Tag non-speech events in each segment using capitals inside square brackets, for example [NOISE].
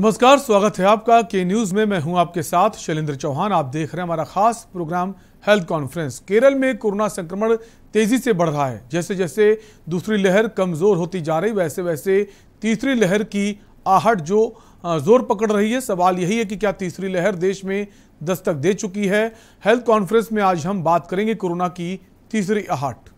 नमस्कार, स्वागत है आपका के न्यूज़ में। मैं हूँ आपके साथ शैलेंद्र चौहान। आप देख रहे हैं हमारा खास प्रोग्राम हेल्थ कॉन्फ्रेंस। केरल में कोरोना संक्रमण तेज़ी से बढ़ रहा है। जैसे जैसे दूसरी लहर कमज़ोर होती जा रही, वैसे वैसे तीसरी लहर की आहट जो ज़ोर पकड़ रही है। सवाल यही है कि क्या तीसरी लहर देश में दस्तक दे चुकी है? हेल्थ कॉन्फ्रेंस में आज हम बात करेंगे कोरोना की तीसरी आहट।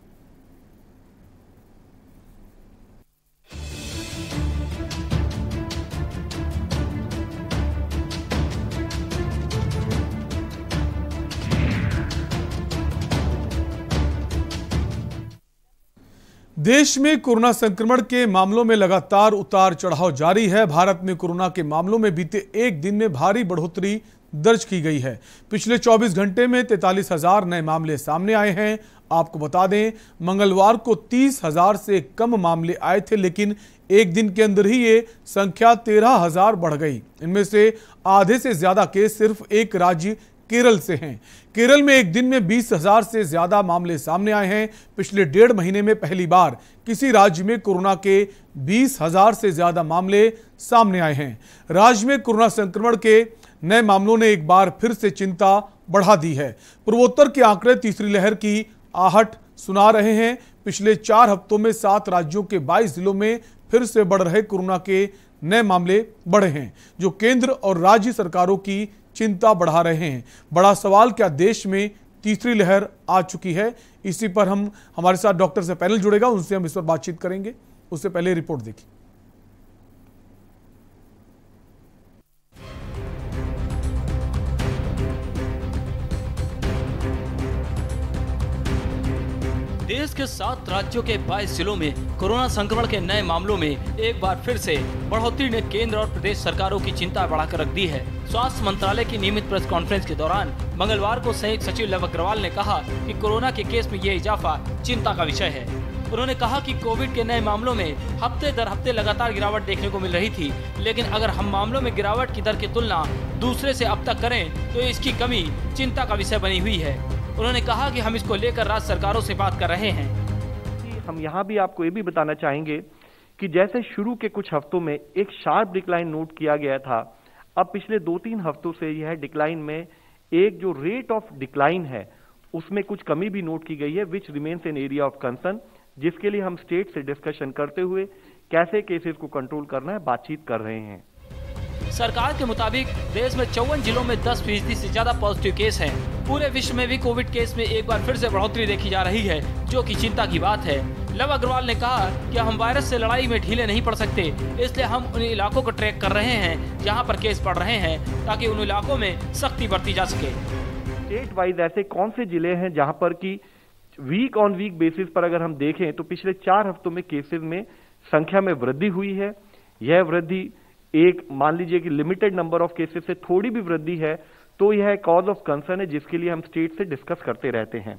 देश में कोरोना संक्रमण के मामलों में लगातार उतार चढ़ाव जारी है। भारत में कोरोना के मामलों में बीते एक दिन में भारी बढ़ोतरी दर्ज की गई है। पिछले 24 घंटे में तैतालीस हज़ार नए मामले सामने आए हैं। आपको बता दें, मंगलवार को तीस हज़ार से कम मामले आए थे, लेकिन एक दिन के अंदर ही ये संख्या तेरह हज़ार बढ़ गई। इनमें से आधे से ज़्यादा केस सिर्फ़ एक राज्य केरल से हैं। केरल में एक दिन में बीस हज़ार से ज़्यादा मामले सामने आए हैं। पिछले डेढ़ महीने में पहली बार किसी राज्य में कोरोना के बीस हज़ार से ज़्यादा मामले सामने आए हैं। राज्य में कोरोना संक्रमण के नए मामलों ने एक बार फिर से चिंता बढ़ा दी है। पूर्वोत्तर के आंकड़े तीसरी लहर की आहट सुना रहे हैं। पिछले चार हफ्तों में सात राज्यों के बाईस जिलों में फिर से बढ़ रहे कोरोना के नए मामले बढ़े हैं, जो केंद्र और राज्य सरकारों की चिंता बढ़ा रहे हैं। बड़ा सवाल, क्या देश में तीसरी लहर आ चुकी है? इसी पर हम, हमारे साथ डॉक्टर से पैनल जुड़ेगा, उनसे हम इस पर बातचीत करेंगे। उससे पहले रिपोर्ट देखिए। देश के सात राज्यों के 22 जिलों में कोरोना संक्रमण के नए मामलों में एक बार फिर से बढ़ोतरी ने केंद्र और प्रदेश सरकारों की चिंता बढ़ाकर रख दी है। स्वास्थ्य मंत्रालय की नियमित प्रेस कॉन्फ्रेंस के दौरान मंगलवार को संयुक्त सचिव लव अग्रवाल ने कहा कि कोरोना के केस में ये इजाफा चिंता का विषय है। उन्होंने कहा कि कोविड के नए मामलों में हफ़्ते दर हफ़्ते लगातार गिरावट देखने को मिल रही थी, लेकिन अगर हम मामलों में गिरावट की दर की तुलना दूसरे से अब तक करें तो इसकी कमी चिंता का विषय बनी हुई है। उन्होंने कहा कि हम इसको लेकर राज्य सरकारों से बात कर रहे हैं। हम यहाँ भी आपको ये भी बताना चाहेंगे कि जैसे शुरू के कुछ हफ्तों में एक शार्प डिक्लाइन नोट किया गया था, अब पिछले दो तीन हफ्तों से यह डिक्लाइन में एक जो रेट ऑफ़ डिक्लाइन है, उसमें कुछ कमी भी नोट की गई है which remains an area of concern जिसके लिए हम स्टेट से डिस्कशन करते हुए कैसे केसेस को कंट्रोल करना है, बातचीत कर रहे हैं। सरकार के मुताबिक देश में चौवन जिलों में 10 फ़ीसदी ऐसी ज़्यादा पॉजिटिव केस हैं। पूरे विश्व में भी कोविड केस में एक बार फिर से बढ़ोतरी देखी जा रही है, जो कि चिंता की बात है। लव अग्रवाल ने कहा कि हम वायरस से लड़ाई में ढीले नहीं पड़ सकते, इसलिए हम उन इलाकों को ट्रैक कर रहे हैं, जहाँ पर केस बढ़ रहे हैं, ताकि उन इलाकों में सख्ती बरती जा सके। स्टेट वाइज ऐसे कौन से ज़िले हैं जहाँ पर की वीक ऑन वीक बेसिस पर अगर हम देखें तो पिछले चार हफ्तों में केसेस में संख्या में वृद्धि हुई है। यह वृद्धि एक, मान लीजिए कि लिमिटेड नंबर ऑफ़ केसेस से थोड़ी भी वृद्धि है तो यह कॉज ऑफ़ कंसर्न है, जिसके लिए हम स्टेट से डिस्कस करते रहते हैं।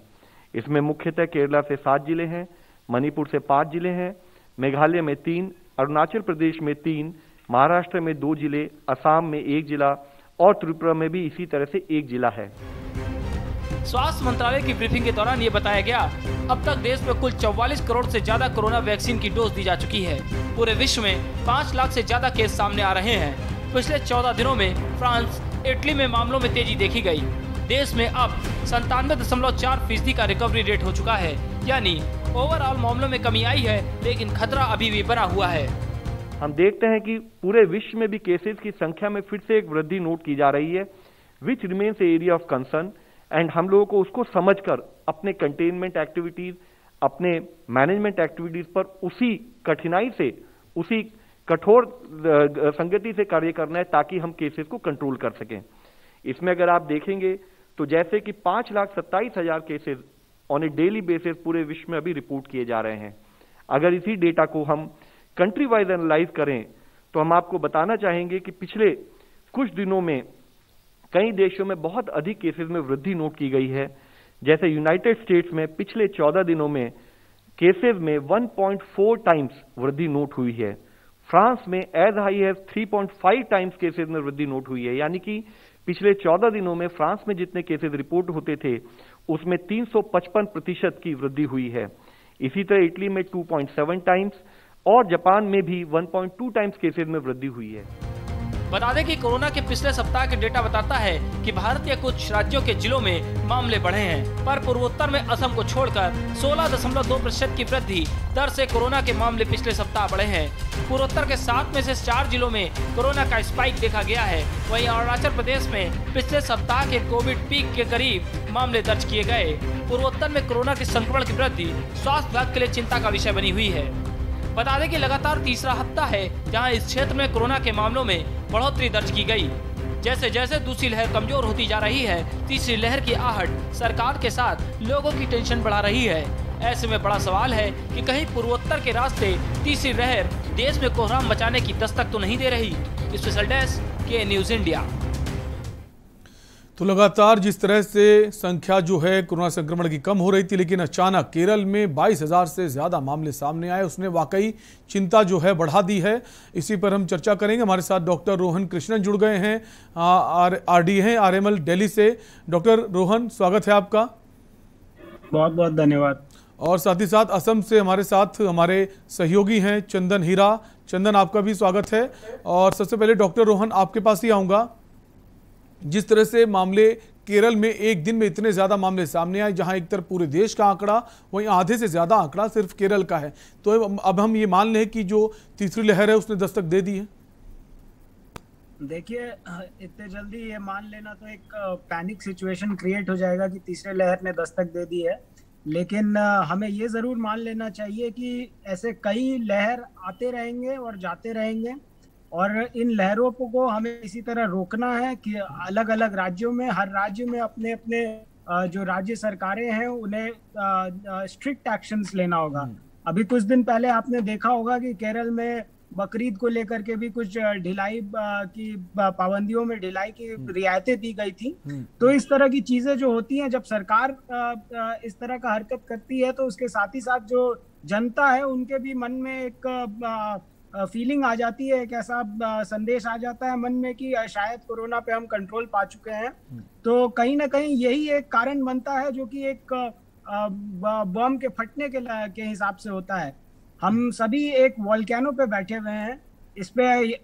इसमें मुख्यतः केरला से सात ज़िले हैं, मणिपुर से पाँच ज़िले हैं, मेघालय में तीन, अरुणाचल प्रदेश में तीन, महाराष्ट्र में दो ज़िले, असम में एक जिला और त्रिपुरा में भी इसी तरह से एक जिला है। स्वास्थ्य मंत्रालय की ब्रीफिंग के दौरान ये बताया गया, अब तक देश में कुल 44 करोड़ से ज़्यादा कोरोना वैक्सीन की डोज दी जा चुकी है। पूरे विश्व में 5 लाख से ज़्यादा केस सामने आ रहे हैं। पिछले 14 दिनों में फ्रांस, इटली में मामलों में तेज़ी देखी गई। देश में अब संतानवे दशमलव चार फ़ीसदी का रिकवरी रेट हो चुका है। यानी ओवरऑल मामलों में कमी आई है, लेकिन खतरा अभी भी बना हुआ है। हम देखते हैं कि पूरे विश्व में भी केसेस की संख्या में फिर से एक वृद्धि नोट की जा रही है which remains area of concern and हम लोगों को उसको समझकर अपने कंटेनमेंट एक्टिविटीज़ अपने मैनेजमेंट एक्टिविटीज़ पर उसी कठिनाई से, उसी कठोर संगति से कार्य करना है ताकि हम केसेस को कंट्रोल कर सकें। इसमें अगर आप देखेंगे तो जैसे कि पाँच लाख सत्ताईस हज़ार cases on a daily basis पूरे विश्व में अभी रिपोर्ट किए जा रहे हैं। अगर इसी डेटा को हम कंट्री वाइज एनालाइज करें तो हम आपको बताना चाहेंगे कि पिछले कुछ दिनों में कई देशों में बहुत अधिक केसेस में वृद्धि नोट की गई है। जैसे यूनाइटेड स्टेट्स में पिछले 14 दिनों में केसेस में 1.4 टाइम्स वृद्धि नोट हुई है। फ्रांस में as high as 3.5 times cases में वृद्धि नोट हुई है। यानी कि पिछले 14 दिनों में फ्रांस में जितने केसेस रिपोर्ट होते थे, उसमें 355 प्रतिशत की वृद्धि हुई है। इसी तरह इटली में 2.7 टाइम्स और जापान में भी 1.2 टाइम्स केसेस में वृद्धि हुई है। बता दें कि कोरोना के पिछले सप्ताह के डेटा बताता है कि भारत के कुछ राज्यों के जिलों में मामले बढ़े हैं, पर पूर्वोत्तर में असम को छोड़कर 16.2 प्रतिशत की वृद्धि दर से कोरोना के मामले पिछले सप्ताह बढ़े हैं। पूर्वोत्तर के सात में से चार जिलों में कोरोना का स्पाइक देखा गया है। वहीं अरुणाचल प्रदेश में पिछले सप्ताह के कोविड पीक के करीब मामले दर्ज किए गए। पूर्वोत्तर में कोरोना के संक्रमण की वृद्धि स्वास्थ्य विभाग के लिए चिंता का विषय बनी हुई है। बता दें कि लगातार तीसरा हफ़्ता है, जहाँ इस क्षेत्र में कोरोना के मामलों में बढ़ोतरी दर्ज की गई। जैसे जैसे दूसरी लहर कमज़ोर होती जा रही है, तीसरी लहर की आहट सरकार के साथ लोगों की टेंशन बढ़ा रही है। ऐसे में बड़ा सवाल है कि कहीं पूर्वोत्तर के रास्ते तीसरी लहर देश में कोहराम मचाने की दस्तक तो नहीं दे रही। स्पेशल डेस्क के न्यूज़ इंडिया। तो लगातार जिस तरह से संख्या जो है कोरोना संक्रमण की कम हो रही थी लेकिन अचानक केरल में बाईस हज़ार से ज़्यादा मामले सामने आए। उसने वाकई चिंता जो है बढ़ा दी है। इसी पर हम चर्चा करेंगे। हमारे साथ डॉक्टर रोहन कृष्णन जुड़ गए हैं। आर आर डी हैं आर एम दिल्ली से। डॉक्टर रोहन स्वागत है आपका। बहुत बहुत धन्यवाद। और साथ ही साथ असम से हमारे साथ हमारे सहयोगी हैं चंदन हीरा। चंदन आपका भी स्वागत है। और सबसे पहले डॉक्टर रोहन आपके पास ही आऊँगा। जिस तरह से मामले केरल में एक दिन में इतने ज़्यादा मामले सामने आए, जहाँ एक तरफ़ पूरे देश का आंकड़ा, वहीं आधे से ज़्यादा आंकड़ा सिर्फ़ केरल का है। तो अब हम ये मान लें कि जो तीसरी लहर है, उसने दस्तक दे दी है। देखिए इतने जल्दी ये मान लेना तो एक पैनिक सिचुएशन क्रिएट हो जाएगा कि तीसरे लहर ने दस्तक दे दी है। लेकिन हमें ये ज़रूर मान लेना चाहिए कि ऐसे कई लहर आते रहेंगे और जाते रहेंगे। और इन लहरों को हमें इसी तरह रोकना है कि अलग अलग राज्यों में हर राज्य में अपने अपने जो राज्य सरकारें हैं उन्हें स्ट्रिक्ट एक्शंस लेना होगा हम्म। अभी कुछ दिन पहले आपने देखा होगा कि केरल में बकरीद को लेकर के भी कुछ ढिलाई की पाबंदियों में ढिलाई की हम्म। रियायतें दी गई थी हम्म। तो इस तरह की चीज़ें जो होती हैं जब सरकार इस तरह का हरकत करती है तो उसके साथ ही साथ जो जनता है उनके भी मन में एक फीलिंग आ जाती है एक ऐसा संदेश आ जाता है मन में कि शायद कोरोना पे हम कंट्रोल पा चुके हैं। हम्म। तो कहीं ना कहीं यही एक कारण बनता है जो कि एक बम के फटने के, के हिसाब से होता है। हम सभी एक वॉल्केनो पे बैठे हुए हैं। इस पे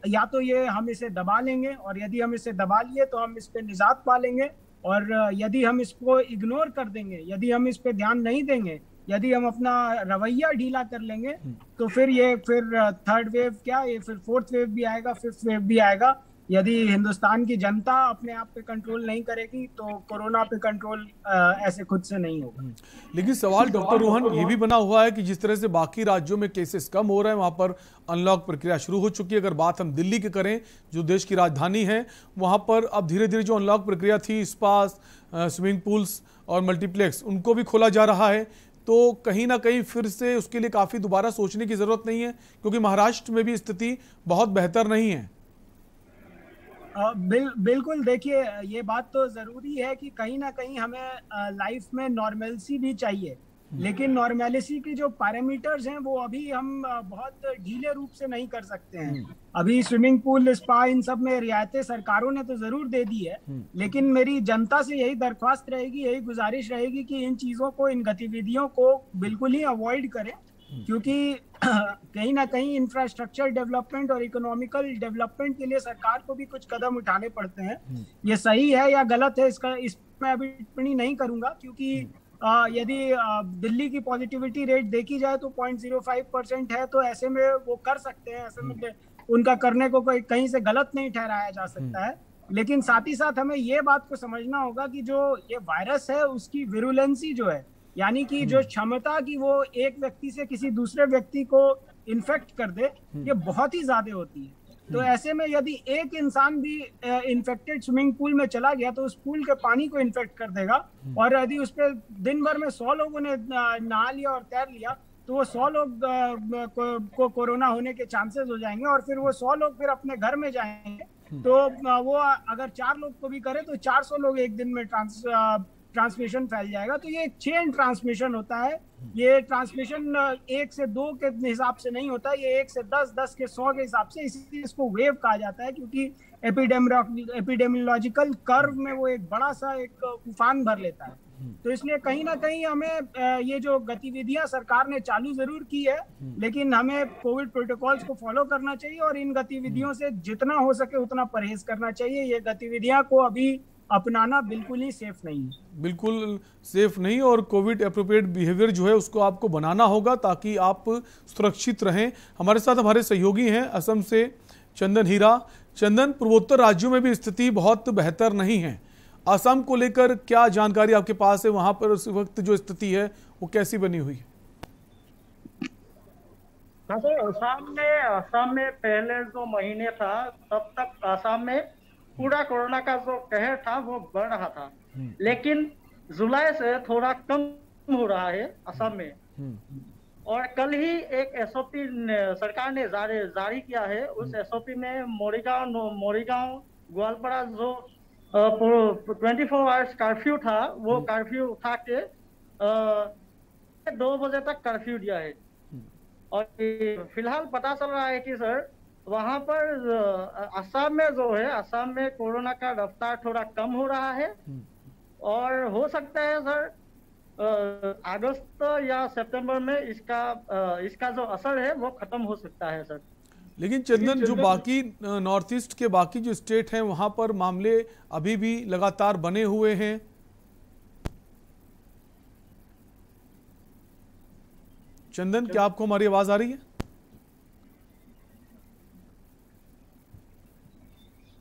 या तो ये हम इसे दबा लेंगे और यदि हम इसे दबा लिए तो हम इस पे निजात पा लेंगे और यदि हम इसको इग्नोर कर देंगे यदि हम इस पे ध्यान नहीं देंगे यदि हम अपना रवैया ढीला कर लेंगे। तो फिर ये फिर थर्ड वेव क्या ये फिर फोर्थ वेव भी आएगा फिफ्थ वेव भी आएगा यदि हिंदुस्तान की जनता अपने आप पे कंट्रोल नहीं करेगी तो कोरोना पे कंट्रोल ऐसे खुद से नहीं होगा हम्म। लेकिन सवाल डॉक्टर रोहन ये भी बना हुआ है कि जिस तरह से बाकी राज्यों में केसेस कम हो रहे हैं वहाँ पर अनलॉक प्रक्रिया शुरू हो चुकी है अगर बात हम दिल्ली की करें जो देश की राजधानी है वहाँ पर अब धीरे धीरे जो अनलॉक प्रक्रिया थी स्पा स्विमिंग पूल्स और मल्टीप्लेक्स उनको भी खोला जा रहा है तो कहीं ना कहीं फिर से उसके लिए काफ़ी दोबारा सोचने की ज़रूरत नहीं है क्योंकि महाराष्ट्र में भी स्थिति बहुत बेहतर नहीं है। बिल, बिल्कुल देखिए ये बात तो ज़रूरी है कि कहीं ना कहीं हमें लाइफ में नॉर्मलसी भी चाहिए। लेकिन नॉर्मेलिसी की जो पैरामीटर्स हैं वो अभी हम बहुत ढीले रूप से नहीं कर सकते हैं हम्म। अभी स्विमिंग पूल स्पा इन सब में रियायतें सरकारों ने तो ज़रूर दे दी है हम्म। लेकिन मेरी जनता से यही दरख्वास्त रहेगी यही गुजारिश रहेगी कि इन चीज़ों को इन गतिविधियों को बिल्कुल ही अवॉइड करें हम्म। क्योंकि [CLEARS THROAT] कहीं ना कहीं इंफ्रास्ट्रक्चर डेवलपमेंट और इकोनॉमिकल डेवलपमेंट के लिए सरकार को भी कुछ कदम उठाने पड़ते हैं ये सही है या गलत है इसका इस मैं अभी टिप्पणी नहीं करूँगा क्योंकि यदि दिल्ली की पॉजिटिविटी रेट देखी जाए तो पॉइंट ज़ीरो फाइव परसेंट है तो ऐसे में वो कर सकते हैं ऐसे में हम्म। उनका करने को कोई कहीं से गलत नहीं ठहराया जा सकता है लेकिन साथ ही साथ हमें ये बात को समझना होगा कि जो ये वायरस है उसकी विरुलेंसी जो है यानी कि जो हम्म। क्षमता की वो एक व्यक्ति से किसी दूसरे व्यक्ति को इन्फेक्ट कर दे हम्म। ये बहुत ही ज़्यादा होती है तो हम्म। ऐसे में यदि एक इंसान भी इन्फेक्टेड स्विमिंग पूल में चला गया तो उस पूल के पानी को इन्फेक्ट कर देगा हम्म। और यदि उस पर दिन भर में सौ लोगों ने नहा लिया और तैर लिया तो वो सौ लोग को, कोरोना होने के चांसेस हो जाएँगे और फिर वो सौ लोग फिर अपने घर में जाएँगे हम्म। तो वो अगर चार लोग को भी करे तो चार सौ लोग एक दिन में ट्रांस ट्रांसमिशन फैल जाएगा। तो ये चेन ट्रांसमिशन होता है। ये ट्रांसमिशन एक से दो के हिसाब से नहीं होता, ये एक से दस दस के सौ के हिसाब से इसीलिए इसको वेव कहा जाता है क्योंकि एपिडेमियोलॉजिकल कर्व में वो एक बड़ा सा एक तूफ़ान भर लेता है। तो इसलिए कहीं ना कहीं हमें ये जो गतिविधियाँ सरकार ने चालू ज़रूर की है, लेकिन हमें कोविड प्रोटोकॉल्स को फॉलो करना चाहिए और इन गतिविधियों से जितना हो सके उतना परहेज करना चाहिए। ये गतिविधियाँ को अभी अपनाना बिल्कुल ही सेफ़ नहीं है। बिल्कुल सेफ़ नहीं और कोविड अप्रोप्रिएट बिहेवियर जो है उसको आपको बनाना होगा ताकि आप सुरक्षित रहें। हमारे साथ हमारे सहयोगी हैं असम से चंदन हीरा। चंदन पूर्वोत्तर राज्यों में भी स्थिति बहुत बेहतर नहीं है। असम को लेकर क्या जानकारी आपके पास है? वहाँ पर उस वक्त जो स्थिति है वो कैसी बनी हुई? है हाँ असम में असम में पहले जो महीने था तब तक असम में पूरा कोरोना का जो कहर था वो बढ़ रहा था हम्म। लेकिन जुलाई से थोड़ा कम हो रहा है असम में हम्म। और कल ही एक एसओपी सरकार ने जारी जारी किया है उस एसओपी हम्म। में मोरीगांव मोरीगांव ग्वालपाड़ा जो ट्वेंटी फोर आवर्स कर्फ्यू था वो कर्फ्यू उठा के दो बजे तक कर्फ्यू दिया है और फ़िलहाल पता चल रहा है कि सर वहाँ पर असम में जो है असम में कोरोना का रफ्तार थोड़ा कम हो रहा है। हम्म। और हो सकता है सर अगस्त या सितंबर में इसका इसका जो असर है वो खत्म हो सकता है सर। लेकिन चंदन जो बाकी नॉर्थ ईस्ट के बाकी जो स्टेट हैं वहाँ पर मामले अभी भी लगातार बने हुए हैं। चंदन क्या आपको हमारी आवाज़ आ रही है?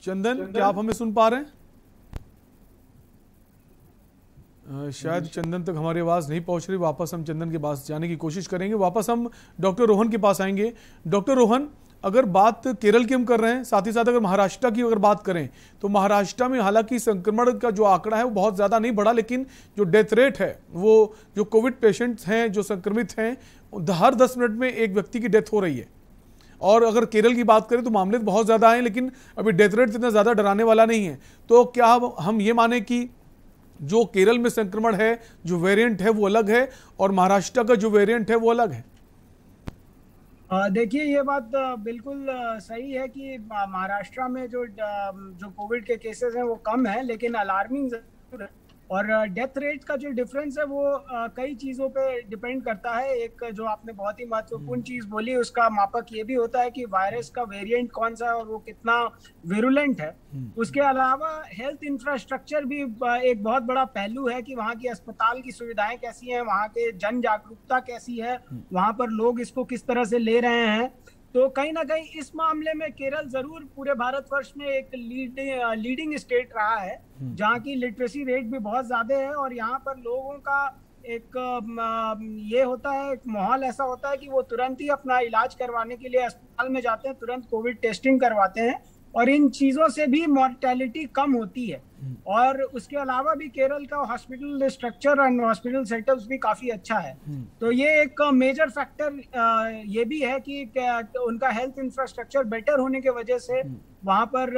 चंदन, चंदन? क्या आप हमें सुन पा रहे हैं? शायद चंदन तक हमारी आवाज़ नहीं पहुँच रही। वापस हम चंदन के पास जाने की कोशिश करेंगे। वापस हम डॉक्टर रोहन के पास आएँगे। डॉक्टर रोहन अगर बात केरल की हम कर रहे हैं साथ ही साथ अगर महाराष्ट्र की अगर बात करें तो महाराष्ट्र में हालाँकि संक्रमण का जो आंकड़ा है वो बहुत ज़्यादा नहीं बढ़ा लेकिन जो डेथ रेट है वो जो कोविड पेशेंट्स हैं जो संक्रमित हैं हर दस मिनट में एक व्यक्ति की डेथ हो रही है। और अगर केरल की बात करें तो मामले तो बहुत ज़्यादा हैं, लेकिन अभी डेथ रेट इतना ज़्यादा डराने वाला नहीं है। तो क्या हम ये माने कि जो केरल में संक्रमण है, जो वेरिएंट है, वो अलग है और महाराष्ट्र का जो वेरिएंट है, वो अलग है? देखिए, ये बात बिल्कुल सही है कि महाराष्ट्र में जो जो कोविड के केसेस हैं, वो कम है, लेकिन अलार्मिंग और डेथ रेट का जो डिफरेंस है वो कई चीज़ों पे डिपेंड करता है एक जो आपने बहुत ही महत्वपूर्ण हम्म। चीज़ बोली उसका मापक ये भी होता है कि वायरस का वेरिएंट कौन सा है और वो कितना वेरुलेंट है हम्म। उसके अलावा हेल्थ इंफ्रास्ट्रक्चर भी एक बहुत बड़ा पहलू है कि वहाँ की अस्पताल की सुविधाएँ कैसी हैं वहाँ के जन जागरूकता कैसी है हम्म। वहाँ पर लोग इसको किस तरह से ले रहे हैं तो कहीं ना कहीं इस मामले में केरल ज़रूर पूरे भारतवर्ष में एक लीड लीडिंग स्टेट रहा है हम्म। जहाँ की लिटरेसी रेट भी बहुत ज़्यादा है और यहाँ पर लोगों का एक ये होता है एक माहौल ऐसा होता है कि वो तुरंत ही अपना इलाज करवाने के लिए अस्पताल में जाते हैं तुरंत कोविड टेस्टिंग करवाते हैं और इन चीज़ों से भी मोर्टेलिटी कम होती है। हम्म। और उसके अलावा भी केरल का hospital structure and hospital setups भी काफ़ी अच्छा है। हम्म। तो ये एक मेजर फैक्टर ये भी है कि उनका हेल्थ इंफ्रास्ट्रक्चर बेटर होने के वजह से हम्म। वहाँ पर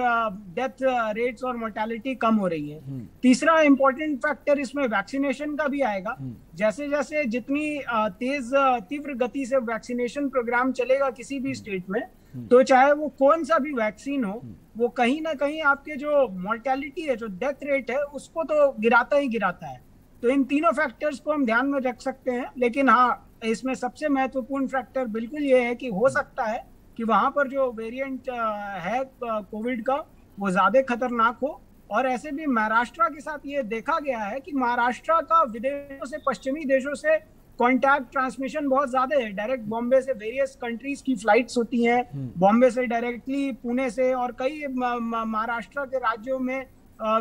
डेथ रेट्स और मोर्टेलिटी कम हो रही है। तीसरा इंपॉर्टेंट फैक्टर इसमें वैक्सीनेशन का भी आएगा। जैसे जैसे जितनी तेज तीव्र गति से वैक्सीनेशन प्रोग्राम चलेगा किसी भी स्टेट में तो चाहे वो कौन सा भी वैक्सीन हो, वो कहीं ना कहीं आपके जो मोर्टेलिटी है, जो डेथ रेट है, उसको तो गिराता ही गिराता है। तो इन तीनों फैक्टर्स को हम ध्यान में रख सकते हैं। लेकिन हाँ इसमें सबसे महत्वपूर्ण फैक्टर बिल्कुल ये है कि हो सकता है कि वहाँ पर जो वेरिएंट है कोविड का, वो ज़्यादा खतरनाक हो। और ऐसे भी महाराष्ट्र के साथ ये देखा गया है कि महाराष्ट्र का विदेशों से, पश्चिमी देशों से कॉन्टैक्ट ट्रांसमिशन बहुत ज़्यादा है। डायरेक्ट बॉम्बे से वेरियस कंट्रीज़ की फ्लाइट्स होती हैं। बॉम्बे हम्म। से डायरेक्टली पुणे से और कई महाराष्ट्र के राज्यों में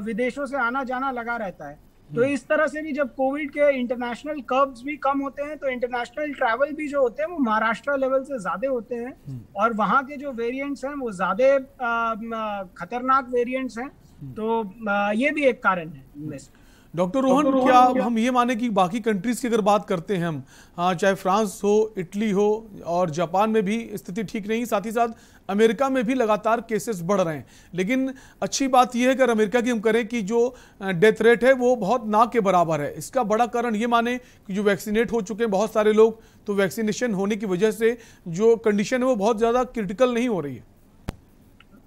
विदेशों से आना जाना लगा रहता है। तो हम्म। इस तरह से भी जब कोविड के इंटरनेशनल कर्व्स भी कम होते हैं तो इंटरनेशनल ट्रैवल भी जो होते हैं वो महाराष्ट्र लेवल से ज़्यादा होते हैं। हम्म। और वहाँ के जो वेरिएंट्स हैं वो ज़्यादा खतरनाक वेरिएंट्स हैं। तो ये भी एक कारण है। इनमें से डॉक्टर रोहन क्या हम ये माने कि बाकी कंट्रीज़ की अगर बात करते हैं हम हाँ चाहे फ्रांस हो इटली हो और जापान में भी स्थिति ठीक नहीं साथ ही साथ अमेरिका में भी लगातार केसेस बढ़ रहे हैं। लेकिन अच्छी बात यह है कि अगर अमेरिका की हम करें कि जो डेथ रेट है वो बहुत ना के बराबर है। इसका बड़ा कारण ये माने कि जो वैक्सीनेट हो चुके हैं बहुत सारे लोग तो वैक्सीनेशन होने की वजह से जो कंडीशन है वो बहुत ज़्यादा क्रिटिकल नहीं हो रही है।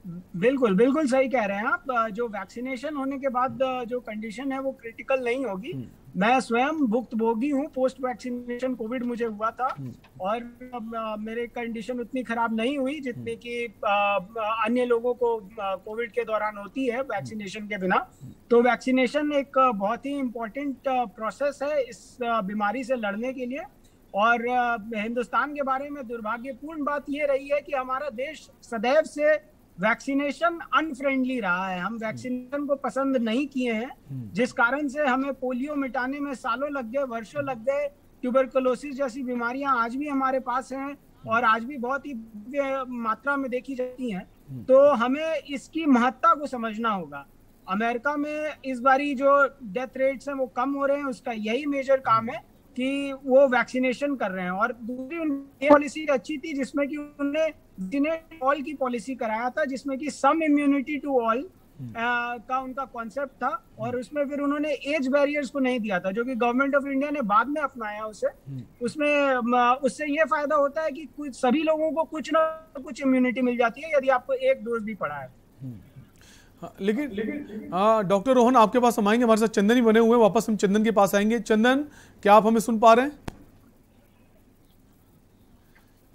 बिल्कुल बिल्कुल सही कह रहे हैं आप। जो वैक्सीनेशन होने के बाद जो कंडीशन है वो क्रिटिकल नहीं होगी। मैं स्वयं भुक्त भोगी हूँ पोस्ट वैक्सीनेशन कोविड मुझे हुआ था और मेरे कंडीशन उतनी खराब नहीं हुई जितनी कि अन्य लोगों को कोविड के दौरान होती है वैक्सीनेशन के बिना। तो वैक्सीनेशन एक बहुत ही इम्पोर्टेंट प्रोसेस है इस बीमारी से लड़ने के लिए। और हिंदुस्तान के बारे में दुर्भाग्यपूर्ण बात यह रही है कि हमारा देश सदैव से वैक्सीनेशन अनफ्रेंडली रहा है। हम वैक्सीनेशन को पसंद नहीं किए हैं हम्म। जिस कारण से हमें पोलियो मिटाने में सालों लग गए वर्षों लग गए। ट्यूबरकुलोसिस जैसी बीमारियाँ आज भी हमारे पास हैं और आज भी बहुत ही मात्रा में देखी जाती हैं। हम्म। तो हमें इसकी महत्ता को समझना होगा। अमेरिका में इस बारी जो डेथ रेट्स हैं वो कम हो रहे हैं उसका यही मेजर काम है कि वो वैक्सीनेशन कर रहे हैं। और दूसरी उनकी पॉलिसी अच्छी थी जिसमें कि उन्होंने जिन्हें ऑल की पॉलिसी कराया था जिसमें कि सम इम्यूनिटी टू ऑल का उनका कॉन्सेप्ट था और उसमें फिर उन्होंने एज बैरियर्स को नहीं दिया था जो कि गवर्नमेंट ऑफ़ इंडिया ने बाद में अपनाया उसे। हम्म। उसमें उससे ये फ़ायदा होता है कि कुछ सभी लोगों को कुछ ना कुछ इम्यूनिटी मिल जाती है यदि आपको एक डोज भी पड़ा है। हम्म। हाँ, लेकिन डॉक्टर रोहन आपके पास हम आएँगे हमारे साथ चंदन ही बने हुए वापस हम चंदन के पास आएँगे। चंदन क्या आप हमें सुन पा रहे हैं?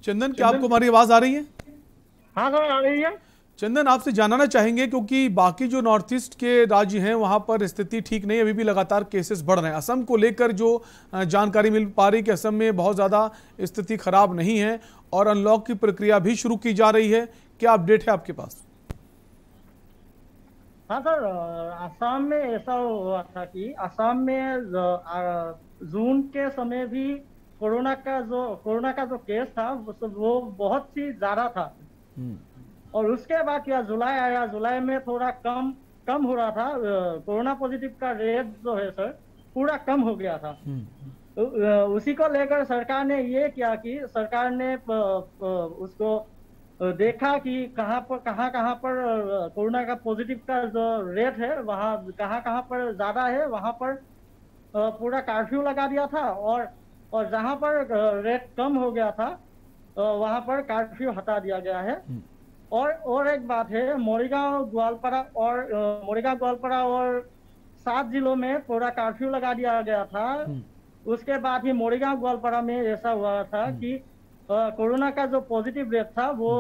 चंदन क्या आपको हमारी आवाज़ आ रही है? हाँ सर आ रही है। चंदन आपसे जानना चाहेंगे क्योंकि बाकी जो नॉर्थ ईस्ट के राज्य हैं वहाँ पर स्थिति ठीक नहीं अभी भी लगातार केसेस बढ़ रहे हैं। असम को लेकर जो जानकारी मिल पा रही कि असम में बहुत ज़्यादा स्थिति खराब नहीं है और अनलॉक की प्रक्रिया भी शुरू की जा रही है। क्या अपडेट है आपके पास? हाँ सर आसाम में ऐसा हुआ था कि आसाम में जून के समय भी कोरोना का जो कोरोना का जो केस था वो बहुत ही ज़्यादा था हम्म। और उसके बाद क्या जुलाई आया जुलाई में थोड़ा कम कम हो रहा था कोरोना पॉजिटिव का रेट जो है सर पूरा कम हो गया था हम्म। उसी को लेकर सरकार ने ये किया कि सरकार ने उसको देखा कि कहाँ पर कहाँ कहाँ पर कोरोना का पॉजिटिव का जो रेट है वहाँ कहाँ कहाँ पर ज़्यादा है वहाँ पर पूरा कर्फ्यू लगा दिया था और और जहाँ पर रेट कम हो गया था वहाँ पर कर्फ्यू हटा दिया गया है हम्म। और और एक बात है मोरीगांव ग्वालपाड़ा और मोरीगांव ग्वालपाड़ा और सात जिलों में पूरा कर्फ्यू लगा दिया गया था हम्म। उसके बाद ही मोरीगांव ग्वालपाड़ा में ऐसा हुआ था हम्म। कि कोरोना का जो पॉजिटिव रेट था वो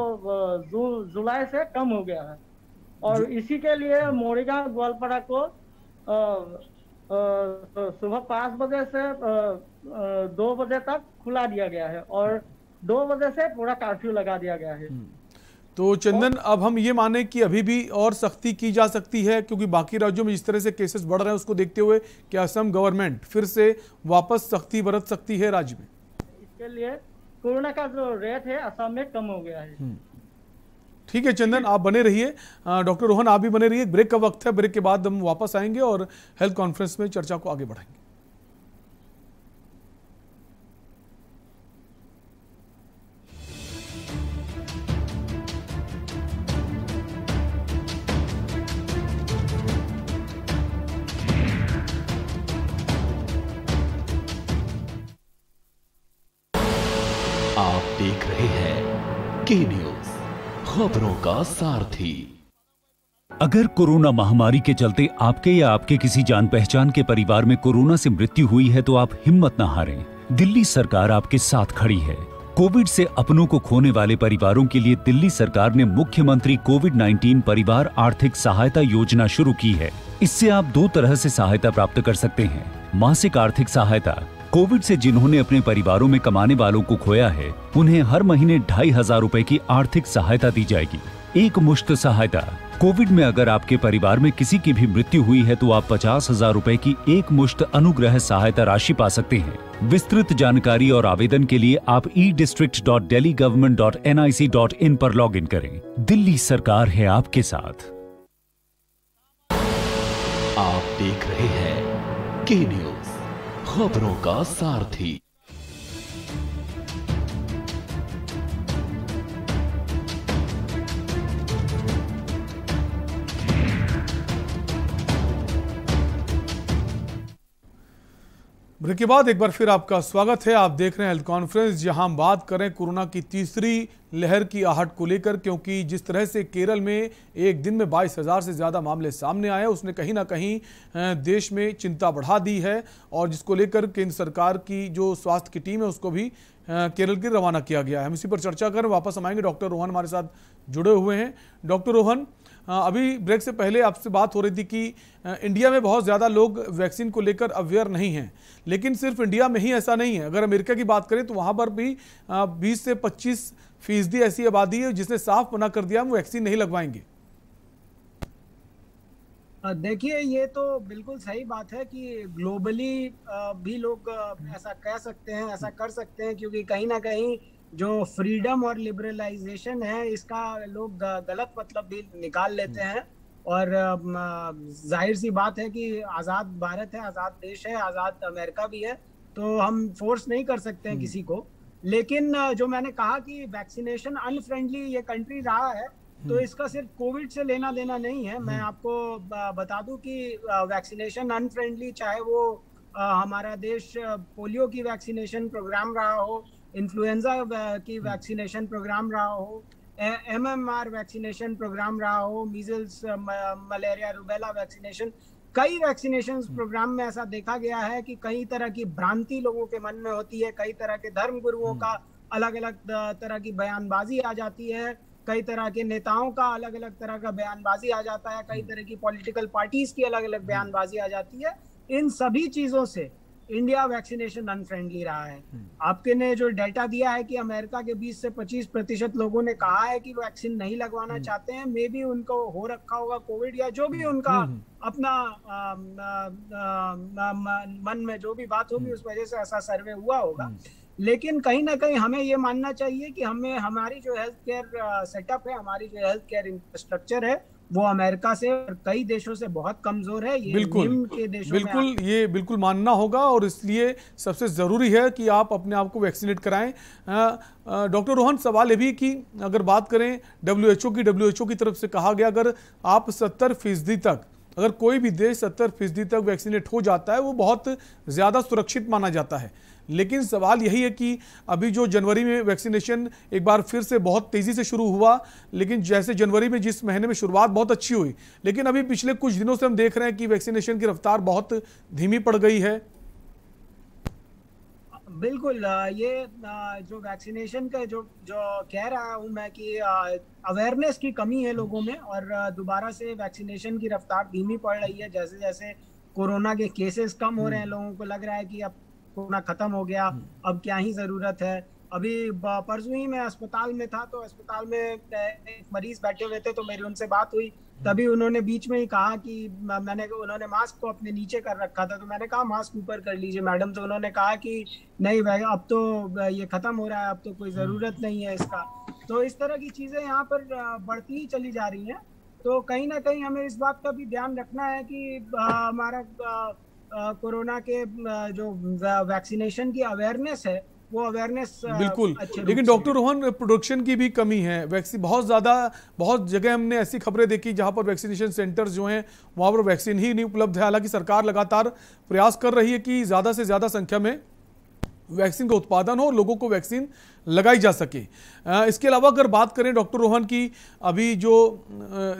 जुलाई से कम हो गया है और इसी के लिए मोरिगा ग्वालपाड़ा को सुबह पाँच बजे से दो बजे तक खुला दिया गया है और दो बजे से पूरा कर्फ्यू लगा दिया गया है। हम्म। तो चंदन अब हम ये माने कि अभी भी और सख्ती की जा सकती है क्योंकि बाकी राज्यों में जिस तरह से केसेस बढ़ रहे हैं उसको देखते हुए क्या असम गवर्नमेंट फिर से वापस सख्ती बरत सकती है राज्य में? इसके लिए कोरोना का जो रेट है असम में कम हो गया है। हम्म। ठीक है चंदन आप बने रहिए। डॉक्टर रोहन आप भी बने रहिए। ब्रेक का वक्त है ब्रेक के बाद हम वापस आएँगे और हेल्थ कॉन्फ्रेंस में चर्चा को आगे बढ़ाएँगे। खबरों का सारथी। अगर कोरोना महामारी के चलते आपके या आपके किसी जान पहचान के परिवार में कोरोना से मृत्यु हुई है तो आप हिम्मत न हारें। दिल्ली सरकार आपके साथ खड़ी है। कोविड से अपनों को खोने वाले परिवारों के लिए दिल्ली सरकार ने मुख्यमंत्री कोविड 19 परिवार आर्थिक सहायता योजना शुरू की है। इससे आप दो तरह से सहायता प्राप्त कर सकते हैं। मासिक आर्थिक सहायता कोविड से जिन्होंने अपने परिवारों में कमाने वालों को खोया है, उन्हें हर महीने ढाई हज़ार रूपए की आर्थिक सहायता दी जाएगी। एक मुश्त सहायता। कोविड में अगर आपके परिवार में किसी की भी मृत्यु हुई है तो आप पचास हज़ार रूपए की एक मुश्त अनुग्रह सहायता राशि पा सकते हैं। विस्तृत जानकारी और आवेदन के लिए आप E district dot Delhi government dot N I C dot in पर लॉग इन करें। दिल्ली सरकार है आपके साथ। आप देख रहे हैं के न्यूज़ खबरों का सारथी। ब्रेक के बाद एक बार फिर आपका स्वागत है। आप देख रहे हैं हेल्थ कॉन्फ्रेंस जहाँ हम बात करें कोरोना की तीसरी लहर की आहट को लेकर, क्योंकि जिस तरह से केरल में एक दिन में बाईस हज़ार से ज़्यादा मामले सामने आए, उसने कहीं ना कहीं देश में चिंता बढ़ा दी है और जिसको लेकर केंद्र सरकार की जो स्वास्थ्य की टीम है, उसको भी केरल की रवाना किया गया है। हम इसी पर चर्चा करें वापस हम आएँगे। डॉक्टर रोहन हमारे साथ जुड़े हुए हैं। डॉक्टर रोहन अभी ब्रेक से पहले आपसे बात हो रही थी कि इंडिया में बहुत ज़्यादा लोग वैक्सीन को लेकर अवेयर नहीं हैं, लेकिन सिर्फ़ इंडिया में ही ऐसा नहीं है। अगर अमेरिका की बात करें तो वहाँ पर भी 20 से 25 फ़ीसदी ऐसी आबादी है जिसने साफ़ मना कर दिया, हम वैक्सीन नहीं लगवाएँगे। देखिए, ये तो बिल्कुल सही बात है कि ग्लोबली भी लोग ऐसा कह सकते हैं, ऐसा कर सकते हैं, क्योंकि कहीं ना कहीं जो फ्रीडम और लिबरलाइजेशन है इसका लोग गलत मतलब भी निकाल लेते हैं और ज़ाहिर सी बात है कि आज़ाद भारत है आज़ाद देश है आज़ाद अमेरिका भी है तो हम फोर्स नहीं कर सकते हैं हम्म। किसी को लेकिन जो मैंने कहा कि वैक्सीनेशन अनफ्रेंडली ये कंट्री रहा है तो हम्म। इसका सिर्फ़ कोविड से लेना देना नहीं है मैं हम्म। आपको बता दूँ कि वैक्सीनेशन अनफ्रेंडली चाहे वो हमारा देश पोलियो की वैक्सीनेशन प्रोग्राम रहा हो इन्फ्लुएंजा की वैक्सीनेशन हम्म। प्रोग्राम रहा हो M M R vaccination programme रहा हो मीजल्स मलेरिया रुबेला वैक्सीनेशन कई वैक्सीनेशन प्रोग्राम में ऐसा देखा गया है कि कई तरह की भ्रांति लोगों के मन में होती है कई तरह के धर्म गुरुओं हम्म। का अलग अलग तरह की बयानबाजी आ जाती है कई तरह के नेताओं का अलग अलग तरह का बयानबाजी आ जाता है कई हम्म। तरह की पॉलिटिकल पार्टीज़ की अलग अलग बयानबाजी आ जाती है इन सभी चीज़ों से इंडिया वैक्सीनेशन अनफ्रेंडली रहा है हम्म। आपके ने जो डेटा दिया है कि अमेरिका के 20 से 25 प्रतिशत लोगों ने कहा है कि वैक्सीन नहीं लगवाना हम्म। चाहते हैं मे बी उनको हो रखा होगा कोविड या जो भी हम्म। उनका अपना आ, आ, आ, मन में जो भी बात होगी उस वजह से ऐसा सर्वे हुआ होगा लेकिन कहीं ना कहीं हमें ये मानना चाहिए कि हमें हमारी जो हेल्थ केयर सेटअप है हमारी जो हेल्थ केयर इंफ्रास्ट्रक्चर है वो अमेरिका से और कई देशों से बहुत कमज़ोर है ये बिल्कुल के देशों बिल्कुल में ये बिल्कुल मानना होगा और इसलिए सबसे ज़रूरी है कि आप अपने आप को वैक्सीनेट कराएँ। डॉक्टर रोहन सवाल ये भी कि अगर बात करें डब्ल्यू की डब्ल्यू की तरफ़ से कहा गया अगर आप सत्तर फ़ीसदी तक अगर कोई भी देश सत्तर फ़ीसदी तक वैक्सीनेट हो जाता है वो बहुत ज़्यादा सुरक्षित माना जाता है। लेकिन सवाल यही है कि अभी जो जनवरी में वैक्सीनेशन एक बार फिर से बहुत तेज़ी से शुरू हुआ लेकिन जैसे जनवरी में जिस महीने में शुरुआत बहुत अच्छी हुई लेकिन अभी पिछले कुछ दिनों से हम देख रहे हैं कि वैक्सीनेशन की रफ्तार बहुत धीमी पड़ गई है बिल्कुल ये जो वैक्सीनेशन का जो जो कह रहा हूँ मैं कि अवेयरनेस की कमी है लोगों में और दोबारा से वैक्सीनेशन की रफ्तार धीमी पड़ रही है जैसे जैसे कोरोना के केसेस कम हो रहे हैं हम्म। लोगों को लग रहा है कि अब कोरोना खत्म हो गया हम्म। अब क्या ही ज़रूरत है अभी परसों ही मैं अस्पताल में था तो अस्पताल में एक मरीज़ बैठे हुए थे तो मेरी उनसे बात हुई हम्म। तभी उन्होंने बीच में ही कहा कि मैंने उन्होंने मास्क को अपने नीचे कर रखा था तो मैंने कहा मास्क ऊपर कर लीजिए मैडम तो उन्होंने कहा कि नहीं भाई अब तो ये खत्म हो रहा है अब तो कोई हम्म। ज़रूरत नहीं है इसका तो इस तरह की चीज़ें यहाँ पर बढ़ती ही चली जा रही हैं तो कहीं ना कहीं हमें इस बात का भी ध्यान रखना है कि हमारा कोरोना के जो वैक्सीनेशन की अवेयरनेस है वो अवेयरनेस बिल्कुल। लेकिन डॉक्टर रोहन प्रोडक्शन की भी कमी है। वैक्सीन बहुत ज़्यादा बहुत जगह हमने ऐसी खबरें देखी जहाँ पर वैक्सीनेशन सेंटर्स जो हैं वहाँ पर वैक्सीन ही नहीं उपलब्ध है। हालाँकि सरकार लगातार प्रयास कर रही है कि ज़्यादा से ज़्यादा संख्या में वैक्सीन का उत्पादन हो और लोगों को वैक्सीन लगाई जा सके। इसके अलावा अगर बात करें डॉक्टर रोहन की, अभी जो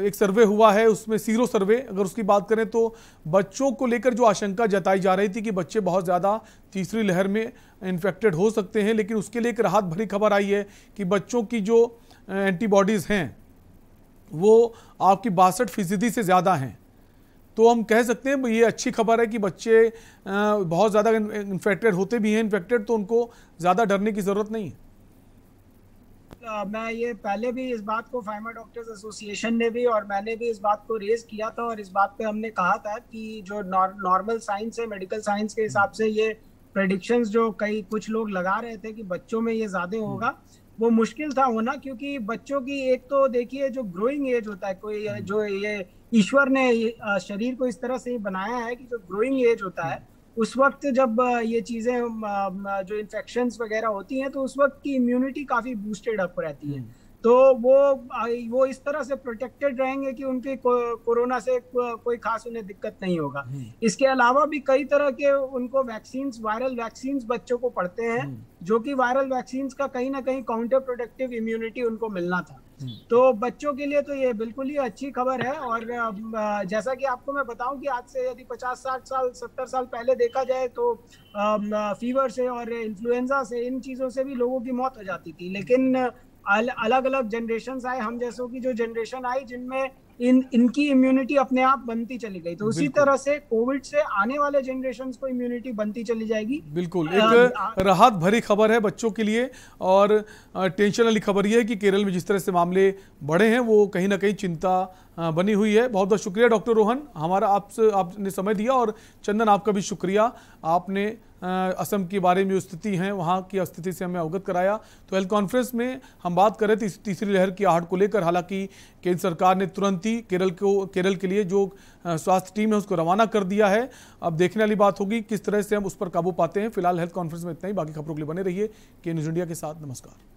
एक सर्वे हुआ है, उसमें सीरो सर्वे, अगर उसकी बात करें तो बच्चों को लेकर जो आशंका जताई जा रही थी कि बच्चे बहुत ज़्यादा तीसरी लहर में इन्फेक्टेड हो सकते हैं, लेकिन उसके लिए एक राहत भरी खबर आई है कि बच्चों की जो एंटीबॉडीज़ हैं, वो आपकी बासठ फ़ीसदी से ज़्यादा हैं। तो हम कह सकते हैं, ये अच्छी खबर है कि बच्चे बहुत ज़्यादा इन्फेक्टेड होते भी हैं इन्फेक्टेड तो उनको ज़्यादा डरने की ज़रूरत नहीं है। मैं ये पहले भी इस बात को फार्मा डॉक्टर्स एसोसिएशन ने भी और मैंने भी इस बात को रेज किया था और इस बात पे हमने कहा था कि जो नॉर्मल साइंस है मेडिकल साइंस के हिसाब से ये प्रडिक्शंस जो कई कुछ लोग लगा रहे थे कि बच्चों में ये ज़्यादा होगा वो मुश्किल था होना क्योंकि बच्चों की एक तो देखिए जो ग्रोइंग एज होता है कोई जो ये ईश्वर ने शरीर को इस तरह से बनाया है कि जो ग्रोइंग एज होता है उस वक्त जब ये चीज़ें जो इन्फेक्शन वगैरह होती हैं तो उस वक्त की इम्यूनिटी काफ़ी बूस्टेड अप रहती है हम्म। तो वो वो इस तरह से प्रोटेक्टेड रहेंगे कि उनकी को, कोरोना से को, कोई खास उन्हें दिक्कत नहीं होगा। इसके अलावा भी कई तरह के उनको वैक्सीन वायरल वैक्सीन बच्चों को पड़ते हैं जो कि वायरल वैक्सीन का कहीं ना कहीं काउंटर प्रोटेक्टिव इम्यूनिटी उनको मिलना था। तो बच्चों के लिए तो ये बिल्कुल ही अच्छी खबर है और जैसा कि आपको मैं बताऊँ कि आज से यदि 50 60 साल 70 साल पहले देखा जाए तो फीवर से और इन्फ्लुएंजा से इन चीज़ों से भी लोगों की मौत हो जाती थी। लेकिन अलग अलग जनरेशन आए हम जैसों की जो जनरेशन आई जिनमें इन इनकी इम्यूनिटी अपने आप बनती चली गई। तो उसी तरह से कोविड से आने वाले जनरेशन को इम्यूनिटी बनती चली जाएगी। बिल्कुल। एक राहत भरी खबर है बच्चों के लिए और टेंशन वाली खबर यह है कि केरल में जिस तरह से मामले बढ़े हैं वो कहीं ना कहीं चिंता बनी हुई है। बहुत बहुत शुक्रिया, डॉक्टर रोहन। हमारा आपसे, आपने समय दिया और चंदन, आपका भी शुक्रिया। आपने असम के बारे में स्थिति है, वहाँ की स्थिति से हमें अवगत कराया। तो हेल्थ कॉन्फ्रेंस में हम बात कर रहे थे तीसरी लहर की आहट को लेकर। हालाँकि केंद्र सरकार ने तुरंत ही केरल को, केरल के लिए जो स्वास्थ्य टीम है, उसको रवाना कर दिया है। अब देखने वाली बात होगी किस तरह से हम उस पर काबू पाते हैं। फ़िलहाल हेल्थ कॉन्फ्रेंस में इतना ही। बाकी खबरों के लिए बने रहिए। के न्यूज़ इंडिया के साथ। नमस्कार।